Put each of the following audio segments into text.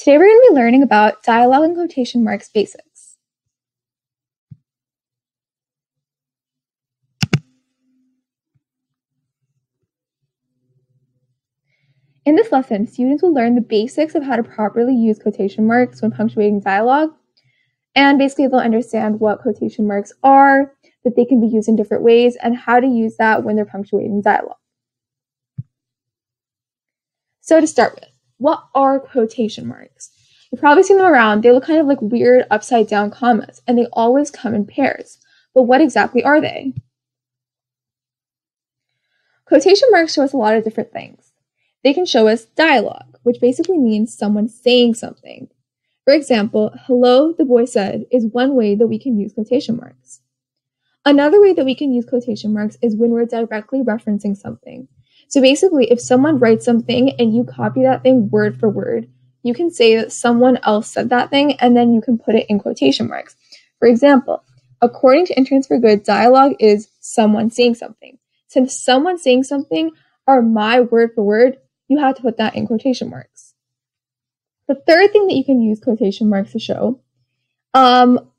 Today we're going to be learning about dialogue and quotation marks basics. In this lesson, students will learn the basics of how to properly use quotation marks when punctuating dialogue, and basically they'll understand what quotation marks are, that they can be used in different ways, and how to use that when they're punctuating dialogue. So to start with, what are quotation marks? You've probably seen them around. They look kind of like weird upside down commas, and they always come in pairs. But what exactly are they? Quotation marks show us a lot of different things. They can show us dialogue, which basically means someone saying something. For example, hello, the boy said, is one way that we can use quotation marks. Another way that we can use quotation marks is when we're directly referencing something. So basically, if someone writes something and you copy that thing word for word, you can say that someone else said that thing and then you can put it in quotation marks. For example, according to Interns for Good, dialogue is someone saying something. Since someone saying something are my word for word, you have to put that in quotation marks. The third thing that you can use quotation marks to show um,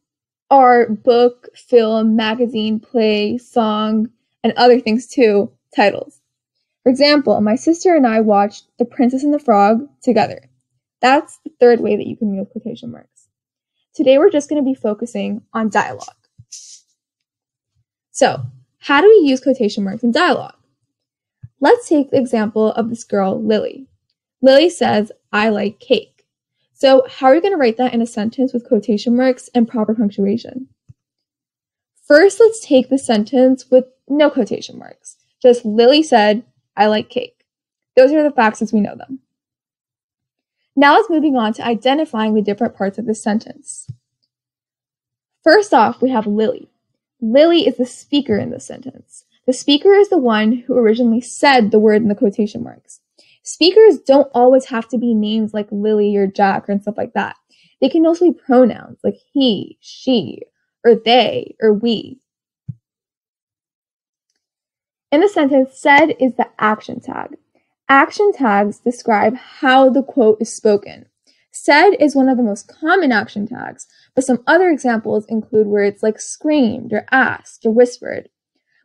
are book, film, magazine, play, song, and other things too, titles. For example, my sister and I watched The Princess and the Frog together. That's the third way that you can use quotation marks. Today we're just going to be focusing on dialogue. So, how do we use quotation marks in dialogue? Let's take the example of this girl, Lily. Lily says, I like cake. So, how are you going to write that in a sentence with quotation marks and proper punctuation? First, let's take the sentence with no quotation marks. Just Lily said, I like cake. Those are the facts as we know them. Now let's moving on to identifying the different parts of this sentence. First off, we have Lily. Lily is the speaker in this sentence. The speaker is the one who originally said the word in the quotation marks. Speakers don't always have to be names like Lily or Jack and stuff like that. They can also be pronouns like he, she, or they, or we. In the sentence, said is the action tag. Action tags describe how the quote is spoken. Said is one of the most common action tags, but some other examples include words like screamed or asked or whispered.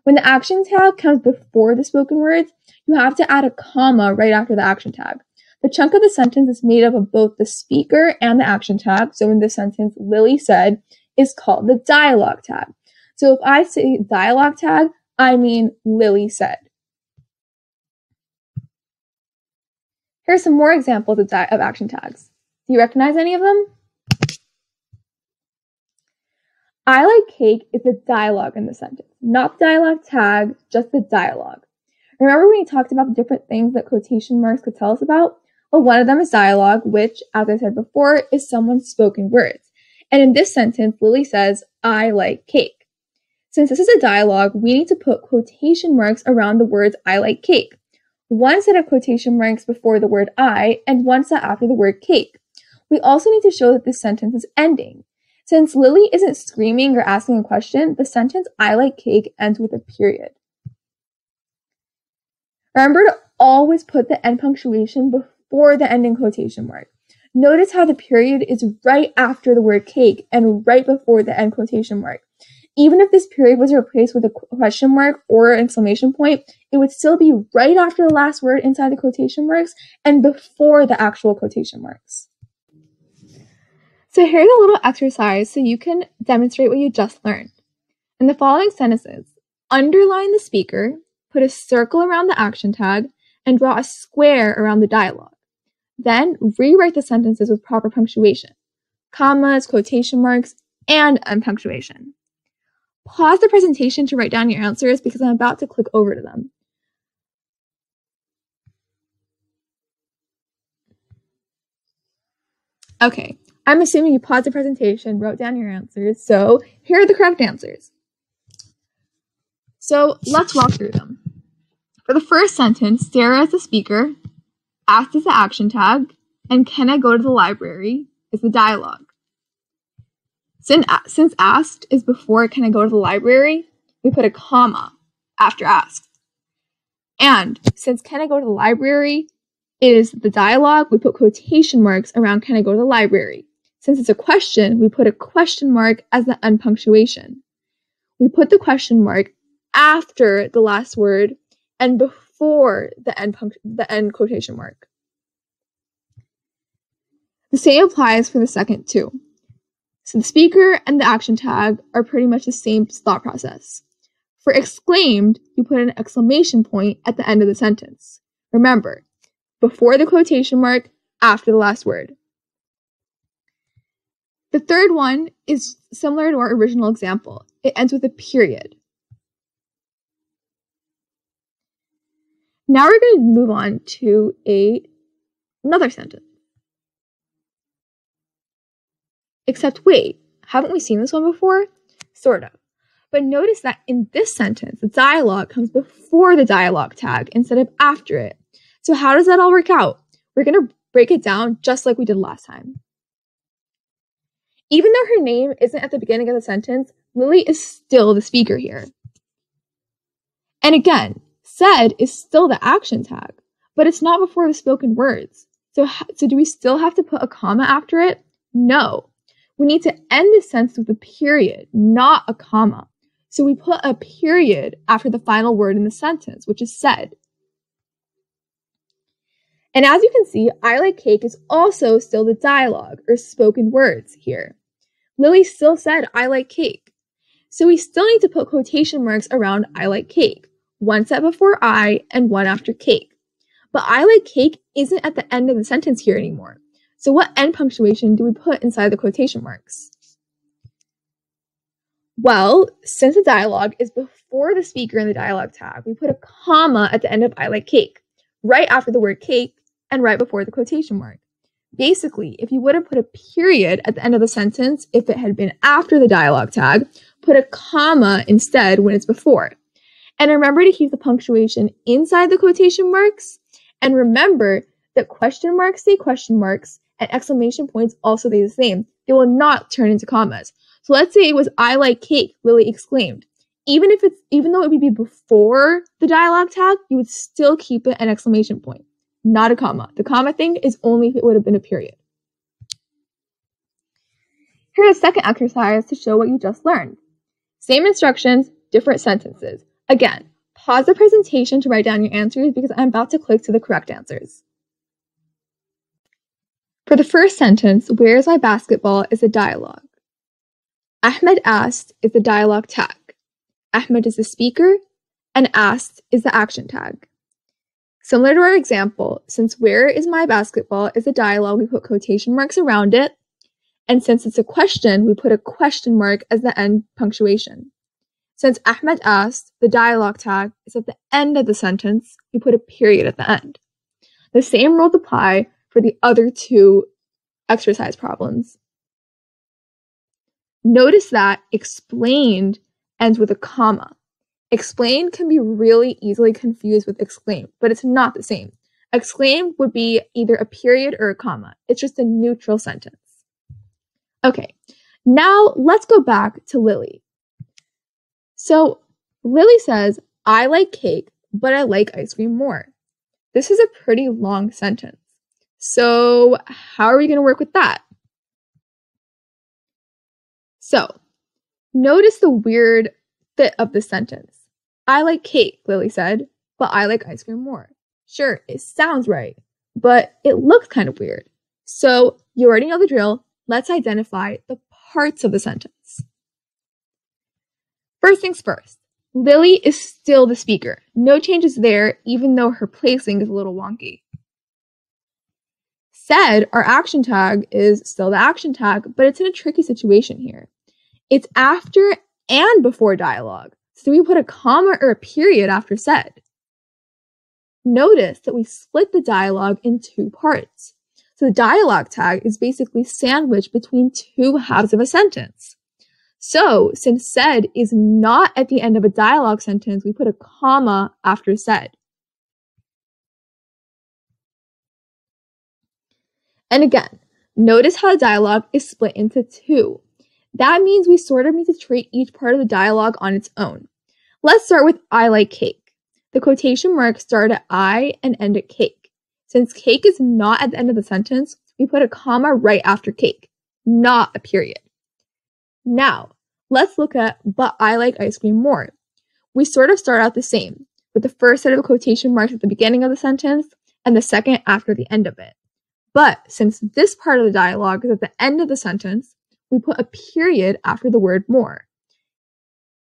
When the action tag comes before the spoken words, you have to add a comma right after the action tag. The chunk of the sentence is made up of both the speaker and the action tag. So in this sentence, Lily said is called the dialogue tag. So if I say dialogue tag, I mean, Lily said. Here are some more examples of, of action tags. Do you recognize any of them? I like cake is the dialogue in the sentence, not the dialogue tag, just the dialogue. Remember when we talked about the different things that quotation marks could tell us about? Well, one of them is dialogue, which, as I said before, is someone's spoken words. And in this sentence, Lily says, I like cake. Since this is a dialogue, we need to put quotation marks around the words I like cake. One set of quotation marks before the word I and one set after the word cake. We also need to show that this sentence is ending. Since Lily isn't screaming or asking a question, the sentence I like cake ends with a period. Remember to always put the end punctuation before the ending quotation mark. Notice how the period is right after the word cake and right before the end quotation mark even if this period was replaced with a question mark or an exclamation point, it would still be right after the last word inside the quotation marks and before the actual quotation marks. So here's a little exercise so you can demonstrate what you just learned. In the following sentences, underline the speaker, put a circle around the action tag, and draw a square around the dialogue. Then rewrite the sentences with proper punctuation, commas, quotation marks, and punctuation. Pause the presentation to write down your answers because I'm about to click over to them. Okay, I'm assuming you paused the presentation, wrote down your answers, so here are the correct answers. So let's walk through them. For the first sentence, Sarah is the speaker, asked is the action tag, and can I go to the library is the dialogue. Since, asked is before can I go to the library, we put a comma after asked. And since can I go to the library is the dialogue, we put quotation marks around can I go to the library. Since it's a question, we put a question mark as the end punctuation. We put the question mark after the last word and before the end punct- the end quotation mark. The same applies for the second too. So the speaker and the action tag are pretty much the same thought process. For exclaimed, you put an exclamation point at the end of the sentence. Remember, before the quotation mark, after the last word. The third one is similar to our original example. It ends with a period. Now we're going to move on to a another sentence. Except wait, haven't we seen this one before? Sort of. But notice that in this sentence, the dialogue comes before the dialogue tag instead of after it. So how does that all work out? We're going to break it down just like we did last time. Even though her name isn't at the beginning of the sentence, Lily is still the speaker here. And again, said is still the action tag, but it's not before the spoken words. So, so do we still have to put a comma after it? No. We need to end the sentence with a period, not a comma. So we put a period after the final word in the sentence, which is said. And as you can see, I like cake is also still the dialogue or spoken words here. Lily still said, I like cake. So we still need to put quotation marks around I like cake, one set before I and one after cake. But I like cake isn't at the end of the sentence here anymore. So what end punctuation do we put inside the quotation marks? Well, since the dialogue is before the speaker in the dialogue tag, we put a comma at the end of I like cake, right after the word cake and right before the quotation mark. Basically, if you would have put a period at the end of the sentence if it had been after the dialogue tag, put a comma instead when it's before. And remember to keep the punctuation inside the quotation marks. And remember that question marks say question marks and exclamation points also stay the same. They will not turn into commas. So let's say it was I like cake, Lily exclaimed. Even if it's even though it would be before the dialogue tag, you would still keep it an exclamation point, not a comma. The comma thing is only if it would have been a period. Here's a second exercise to show what you just learned. Same instructions, different sentences. Again, pause the presentation to write down your answers because I'm about to click to the correct answers. For the first sentence, where is my basketball is a dialogue. Ahmed asked is the dialogue tag. Ahmed is the speaker, and asked is the action tag. Similar to our example, since where is my basketball is a dialogue, we put quotation marks around it. And since it's a question, we put a question mark as the end punctuation. Since Ahmed asked, the dialogue tag is at the end of the sentence, we put a period at the end. The same rules apply for the other two exercise problems. Notice that explained ends with a comma. Explained can be really easily confused with exclaim, but it's not the same. Exclaim would be either a period or a comma. It's just a neutral sentence. Okay, now let's go back to Lily. So Lily says, I like cake, but I like ice cream more. This is a pretty long sentence. So, how are we going to work with that? So, notice the weird fit of the sentence. I like cake, Lily said, but I like ice cream more. Sure, it sounds right, but it looks kind of weird. So, you already know the drill. Let's identify the parts of the sentence. First things first, Lily is still the speaker. No changes there, even though her placing is a little wonky. Said, our action tag is still the action tag, but it's in a tricky situation here. It's after and before dialogue. So we put a comma or a period after said. Notice that we split the dialogue in two parts. So the dialogue tag is basically sandwiched between two halves of a sentence. So since said is not at the end of a dialogue sentence, we put a comma after said. And again, notice how the dialogue is split into two. That means we sort of need to treat each part of the dialogue on its own. Let's start with I like cake. The quotation marks start at I and end at cake. Since cake is not at the end of the sentence, we put a comma right after cake, not a period. Now, let's look at but I like ice cream more. We sort of start out the same, with the first set of quotation marks at the beginning of the sentence and the second after the end of it. But since this part of the dialogue is at the end of the sentence, we put a period after the word more.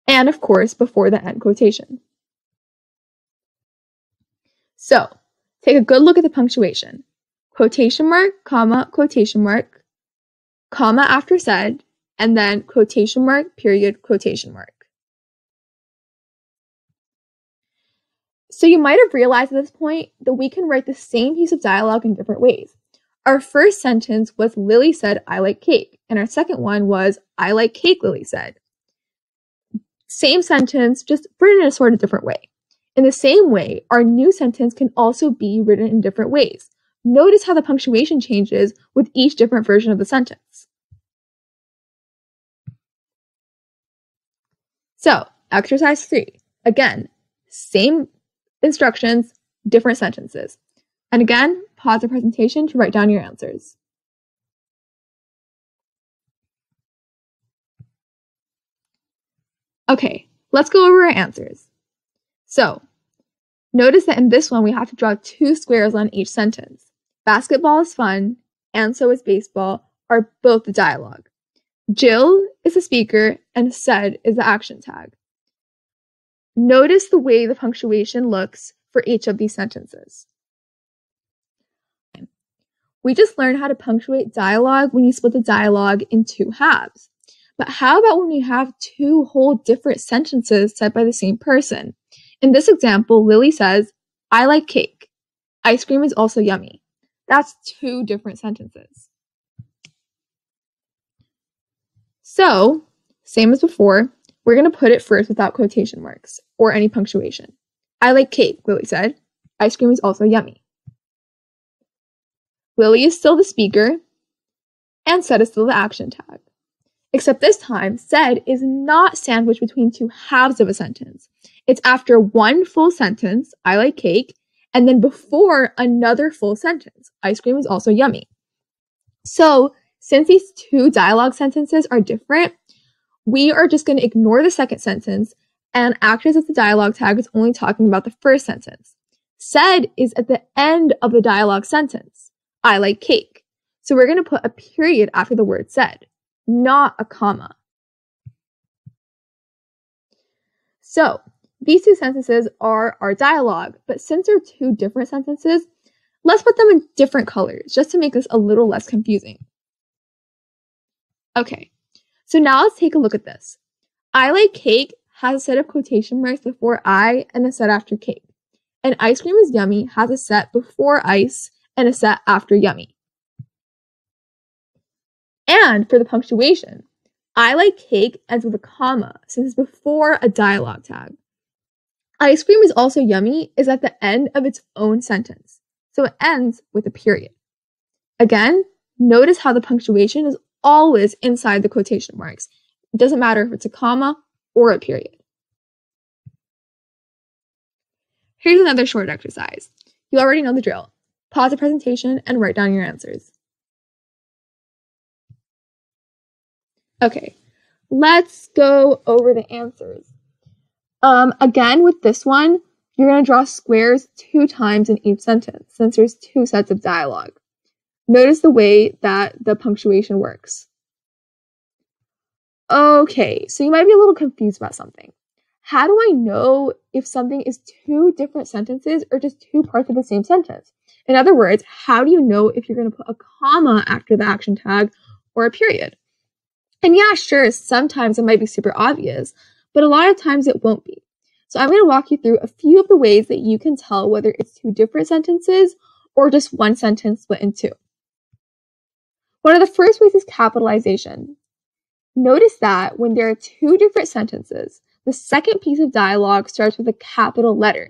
And of course, before the end quotation. So, take a good look at the punctuation. Quotation mark, comma, quotation mark, comma after said, and then quotation mark, period, quotation mark. So you might have realized at this point that we can write the same piece of dialogue in different ways. Our first sentence was Lily said, I like cake. And our second one was, I like cake, Lily said. Same sentence, just written in a sort of different way. In the same way, our new sentence can also be written in different ways. Notice how the punctuation changes with each different version of the sentence. So, exercise three. Again, same instructions, different sentences. And again, pause the presentation to write down your answers. Okay, let's go over our answers. So, notice that in this one we have to draw two squares on each sentence. Basketball is fun, and so is baseball are both the dialogue. Jill is the speaker, and said is the action tag. Notice the way the punctuation looks for each of these sentences. We just learned how to punctuate dialogue when you split the dialogue in two halves. But how about when you have two whole different sentences said by the same person? In this example, Lily says, I like cake. Ice cream is also yummy. That's two different sentences. So, same as before, we're going to put it first without quotation marks or any punctuation. I like cake, Lily said. Ice cream is also yummy. Lily is still the speaker, and said is still the action tag. Except this time, said is not sandwiched between two halves of a sentence. It's after one full sentence, I like cake, and then before another full sentence, ice cream is also yummy. So, since these two dialogue sentences are different, we are just going to ignore the second sentence and act as if the dialogue tag is only talking about the first sentence. Said is at the end of the dialogue sentence. I like cake. So we're going to put a period after the word said, not a comma. So these two sentences are our dialogue, but since they're two different sentences, let's put them in different colors just to make this a little less confusing. Okay, so now let's take a look at this. I like cake has a set of quotation marks before I and a set after cake. And ice cream is yummy has a set before ice and a set after yummy. And for the punctuation, I like cake ends with a comma since it's before a dialogue tag. Ice cream is also yummy is at the end of its own sentence, so it ends with a period. Again, notice how the punctuation is always inside the quotation marks. It doesn't matter if it's a comma or a period. Here's another short exercise. You already know the drill. Pause the presentation and write down your answers. Okay, let's go over the answers. Um, again, with this one, you're going to draw squares two times in each sentence since there's two sets of dialogue. Notice the way that the punctuation works. Okay, so you might be a little confused about something. How do I know if something is two different sentences or just two parts of the same sentence? In other words, how do you know if you're going to put a comma after the action tag or a period? And yeah, sure, sometimes it might be super obvious, but a lot of times it won't be. So I'm going to walk you through a few of the ways that you can tell whether it's two different sentences or just one sentence split in two. One of the first ways is capitalization. Notice that when there are two different sentences, the second piece of dialogue starts with a capital letter.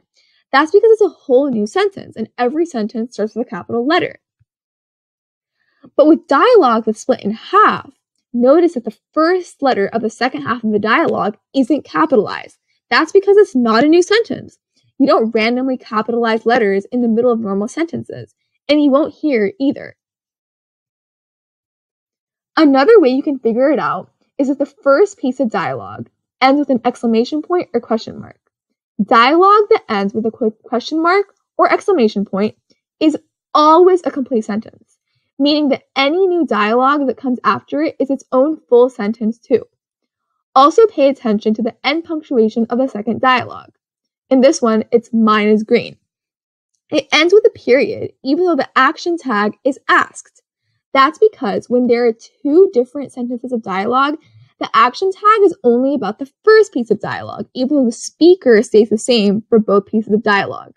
That's because it's a whole new sentence, and every sentence starts with a capital letter. But with dialogue that's split in half, notice that the first letter of the second half of the dialogue isn't capitalized. That's because it's not a new sentence. You don't randomly capitalize letters in the middle of normal sentences. and you won't hear either. Another way you can figure it out is if the first piece of dialogue ends with an exclamation point or question mark. Dialogue that ends with a question mark or exclamation point is always a complete sentence, meaning that any new dialogue that comes after it is its own full sentence too. Also pay attention to the end punctuation of the second dialogue. In this one, it's mine is green. It ends with a period, even though the action tag is asked. That's because when there are two different sentences of dialogue, the action tag is only about the first piece of dialogue, even though the speaker stays the same for both pieces of dialogue.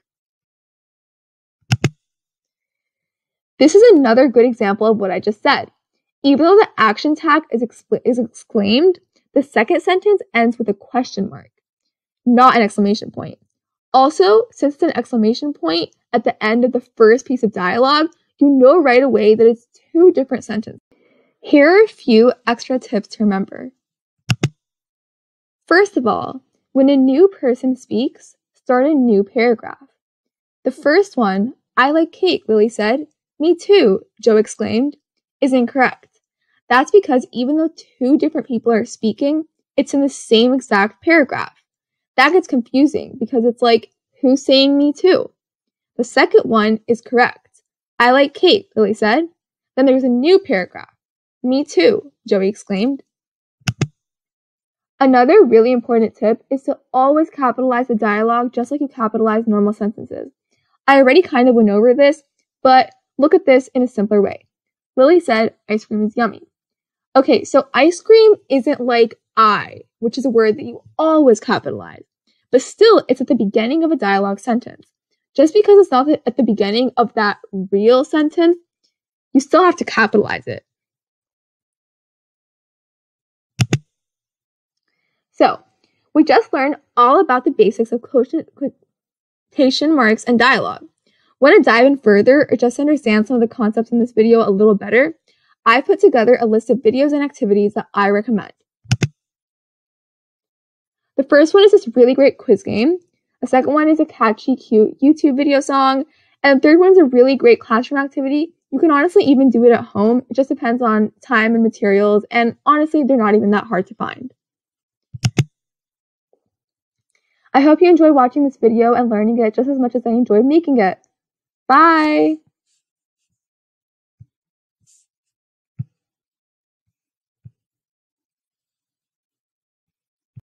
This is another good example of what I just said. Even though the action tag is, expl- is exclaimed, the second sentence ends with a question mark, not an exclamation point. Also, since it's an exclamation point at the end of the first piece of dialogue, you know right away that it's two different sentences. Here are a few extra tips to remember. First of all, when a new person speaks, start a new paragraph. The first one, I like cake, Lily said. Me too, Joe exclaimed, is incorrect. That's because even though two different people are speaking, it's in the same exact paragraph. That gets confusing because it's like, who's saying me too? The second one is correct. I like cake, Lily said. Then there's a new paragraph. Me too, Joey exclaimed. Another really important tip is to always capitalize the dialogue just like you capitalize normal sentences. I already kind of went over this, but look at this in a simpler way. Lily said, ice cream is yummy. Okay, so ice cream isn't like I, which is a word that you always capitalize, but still it's at the beginning of a dialogue sentence. Just because it's not at the beginning of that real sentence, you still have to capitalize it. So, we just learned all about the basics of quotation marks and dialogue. Want to dive in further or just understand some of the concepts in this video a little better? I put together a list of videos and activities that I recommend. The first one is this really great quiz game. The second one is a catchy, cute YouTube video song. And the third one is a really great classroom activity. You can honestly even do it at home. It just depends on time and materials. And honestly, they're not even that hard to find. I hope you enjoyed watching this video and learning it just as much as I enjoyed making it. Bye!